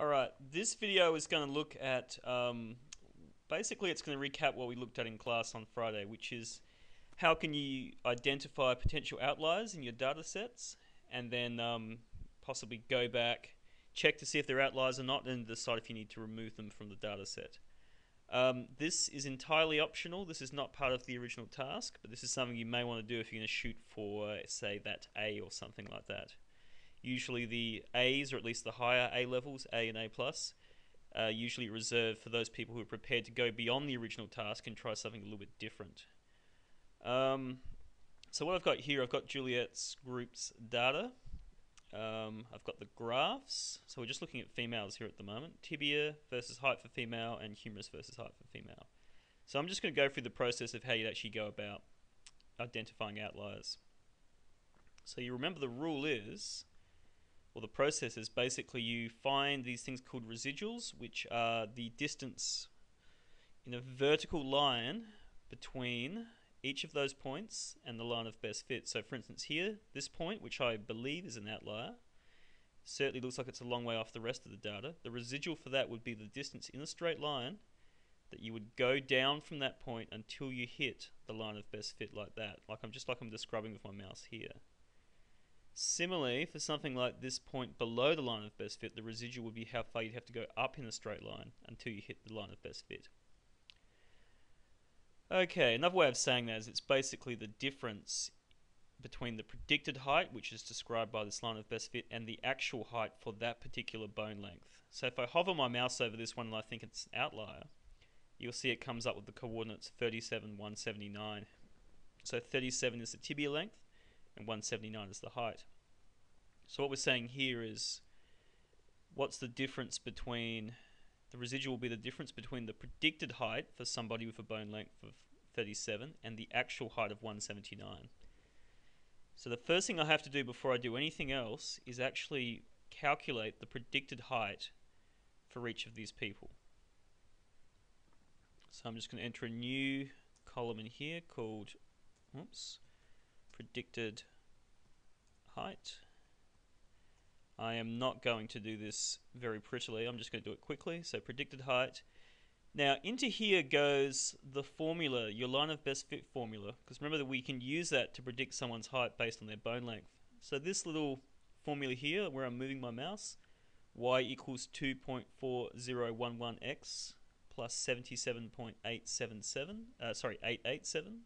Alright, this video is going to look at, um, basically it's going to recap what we looked at in class on Friday, which is how can you identify potential outliers in your data sets and then um, possibly go back, check to see if they're outliers or not, and decide if you need to remove them from the data set. Um, this is entirely optional. This is not part of the original task, but this is something you may want to do if you're going to shoot for, say, that A or something like that. Usually the A's, or at least the higher A levels, A and A plus, are usually reserved for those people who are prepared to go beyond the original task and try something a little bit different. Um, so what I've got here, I've got Juliet's group's data. Um, I've got the graphs. So we're just looking at females here at the moment. Tibia versus height for female and humerus versus height for female. So I'm just going to go through the process of how you'd actually go about identifying outliers. So you remember the rule is, or the process is basically you find these things called residuals, which are the distance in a vertical line between each of those points and the line of best fit. So for instance here, this point, which I believe is an outlier, certainly looks like it's a long way off the rest of the data. The residual for that would be the distance in a straight line that you would go down from that point until you hit the line of best fit like that, like I'm just like I'm describing with my mouse here. Similarly, for something like this point below the line of best fit, the residual would be how far you'd have to go up in a straight line until you hit the line of best fit. Okay, another way of saying that is it's basically the difference between the predicted height, which is described by this line of best fit, and the actual height for that particular bone length. So if I hover my mouse over this one and I think it's an outlier, you'll see it comes up with the coordinates 37, 179. So 37 is the tibia length, and 179 is the height. So what we're saying here is, what's the difference between the residual will be the difference between the predicted height for somebody with a bone length of 37 and the actual height of 179. So the first thing I have to do before I do anything else is actually calculate the predicted height for each of these people. So I'm just going to enter a new column in here called oops, predicted height. I am not going to do this very prettily. I'm just going to do it quickly. So predicted height. Now into here goes the formula, your line of best fit formula. Because remember that we can use that to predict someone's height based on their bone length. So this little formula here, where I'm moving my mouse, y equals 2.4011x plus 77.877, uh, sorry, 887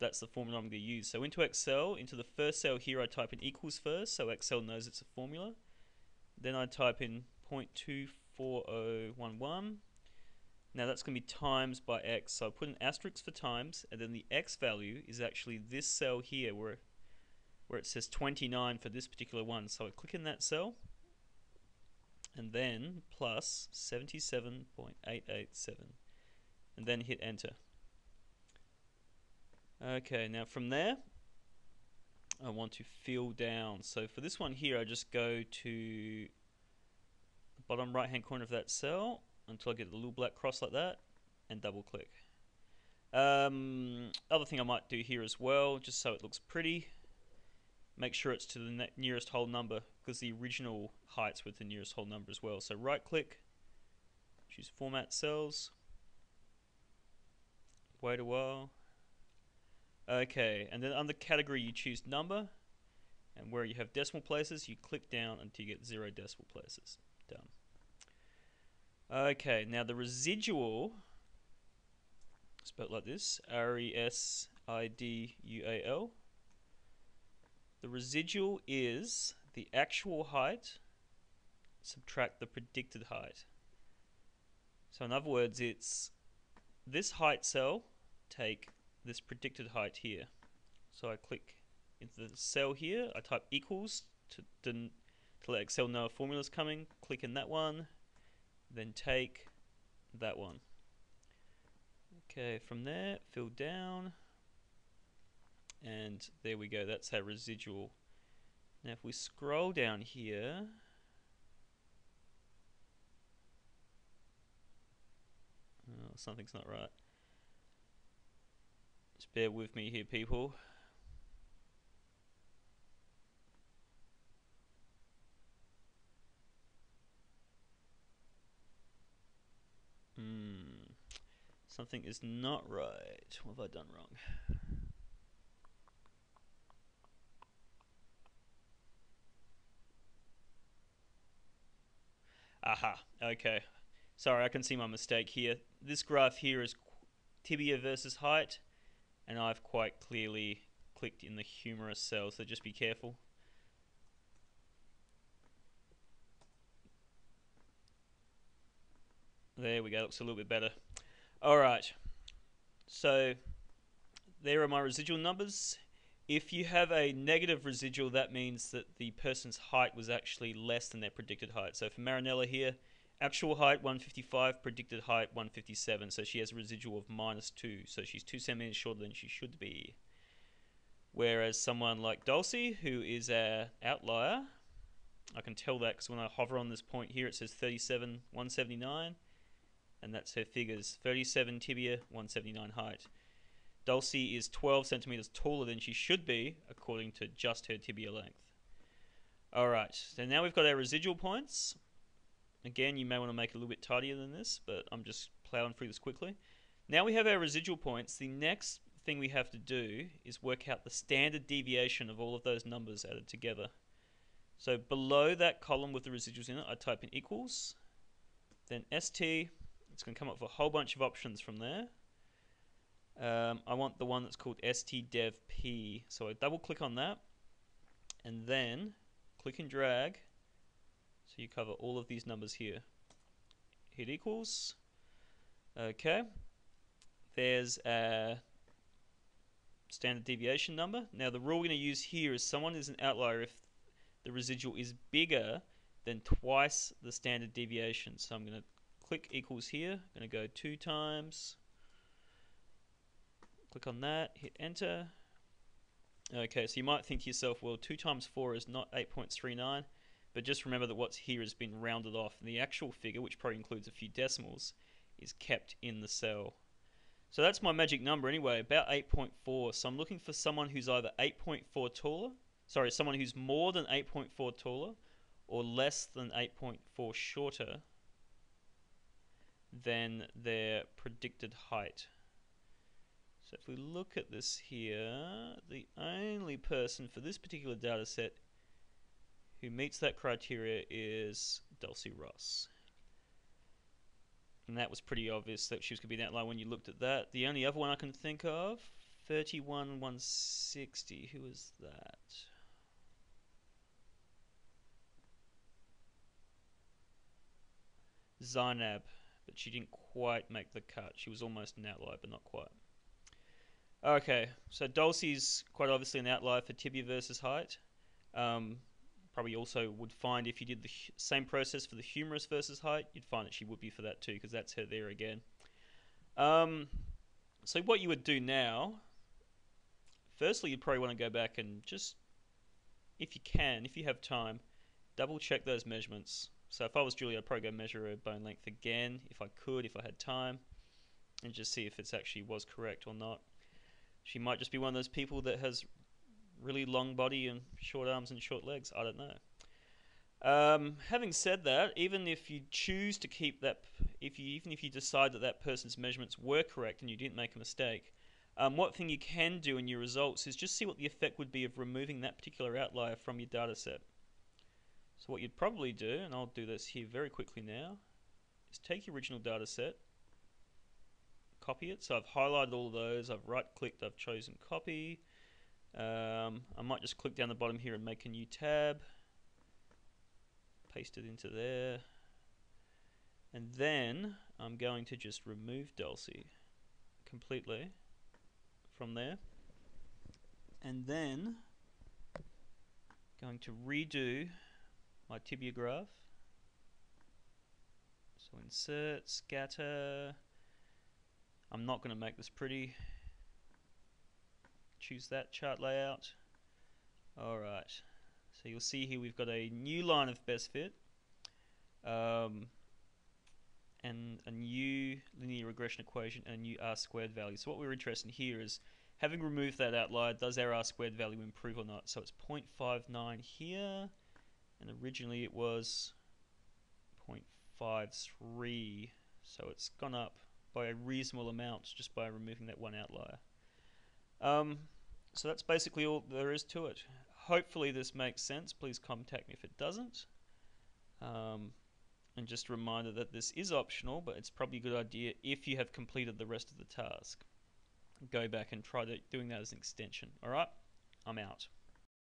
that's the formula I'm going to use. So into Excel, into the first cell here, I type in equals first, so Excel knows it's a formula. Then I type in 0.24011. Now that's going to be times by x. So I put an asterisk for times, and then the x value is actually this cell here where, where it says 29 for this particular one. So I click in that cell, and then plus 77.887, and then hit enter. Okay, now from there, I want to fill down. So for this one here, I just go to the bottom right hand corner of that cell until I get the little black cross like that and double click. Um, other thing I might do here as well, just so it looks pretty, make sure it's to the nearest whole number because the original height's with the nearest whole number as well. So right click, choose format cells, wait a while, Okay, and then under category you choose number, and where you have decimal places, you click down until you get zero decimal places. Done. Okay, now the residual, spelled like this, R-E-S-I-D-U-A-L. The residual is the actual height subtract the predicted height. So in other words, it's this height cell, take this predicted height here. So I click into the cell here, I type equals to, to, to let Excel know a formula is coming, click in that one, then take that one. Okay, from there, fill down, and there we go, that's our residual. Now if we scroll down here, oh, something's not right bear with me here, people. Hmm. Something is not right. What have I done wrong? Aha, okay. Sorry, I can see my mistake here. This graph here is tibia versus height and I've quite clearly clicked in the humerus cell, so just be careful. There we go, looks a little bit better. Alright, so there are my residual numbers. If you have a negative residual, that means that the person's height was actually less than their predicted height. So for Marinella here, actual height 155, predicted height 157. So she has a residual of minus 2. So she's 2 centimeters shorter than she should be. Whereas someone like Dulcie, who is an outlier, I can tell that because when I hover on this point here, it says 37, 179. And that's her figures. 37 tibia, 179 height. Dulcie is 12 centimeters taller than she should be, according to just her tibia length. Alright, so now we've got our residual points. Again, you may want to make it a little bit tidier than this, but I'm just plowing through this quickly. Now we have our residual points. The next thing we have to do is work out the standard deviation of all of those numbers added together. So below that column with the residuals in it, I type in equals, then ST, it's going to come up with a whole bunch of options from there. Um, I want the one that's called stdevp. So I double click on that and then click and drag so you cover all of these numbers here. Hit equals. Okay. There's a standard deviation number. Now the rule we're going to use here is someone is an outlier if the residual is bigger than twice the standard deviation. So I'm going to click equals here. I'm going to go two times Click on that, hit enter. Okay, so you might think to yourself, well, 2 times 4 is not 8.39, but just remember that what's here has been rounded off, and the actual figure, which probably includes a few decimals, is kept in the cell. So that's my magic number anyway, about 8.4. So I'm looking for someone who's either 8.4 taller, sorry, someone who's more than 8.4 taller, or less than 8.4 shorter than their predicted height. So if we look at this here, the only person for this particular data set who meets that criteria is Dulcie Ross. And that was pretty obvious that she was going to be that low when you looked at that. The only other one I can think of, 31 160, who is that? Zainab, but she didn't quite make the cut. She was almost an outlier, but not quite. Okay, so Dulcie's quite obviously an outlier for tibia versus height. Um, probably also would find if you did the same process for the humerus versus height, you'd find that she would be for that too, because that's her there again. Um, so what you would do now, firstly, you'd probably want to go back and just, if you can, if you have time, double check those measurements. So if I was Julie, I'd probably go measure her bone length again, if I could, if I had time, and just see if it's actually was correct or not. She might just be one of those people that has really long body and short arms and short legs. I don't know. Um, having said that, even if you choose to keep that, if you even if you decide that that person's measurements were correct and you didn't make a mistake, um, what thing you can do in your results is just see what the effect would be of removing that particular outlier from your data set. So what you'd probably do, and I'll do this here very quickly now, is take your original data set, copy it. So I've highlighted all those. I've right clicked. I've chosen copy. Um, I might just click down the bottom here and make a new tab. Paste it into there. And then I'm going to just remove Dulcie completely from there. And then going to redo my tibia graph. So insert, scatter, I'm not going to make this pretty. Choose that chart layout. Alright, so you'll see here we've got a new line of best fit um, and a new linear regression equation and a new R squared value. So what we're interested in here is having removed that outlier, does our R squared value improve or not? So it's 0.59 here and originally it was 0.53 so it's gone up by a reasonable amount just by removing that one outlier. Um, so that's basically all there is to it. Hopefully this makes sense. Please contact me if it doesn't. Um, and just a reminder that this is optional, but it's probably a good idea if you have completed the rest of the task. Go back and try doing that as an extension. Alright, I'm out.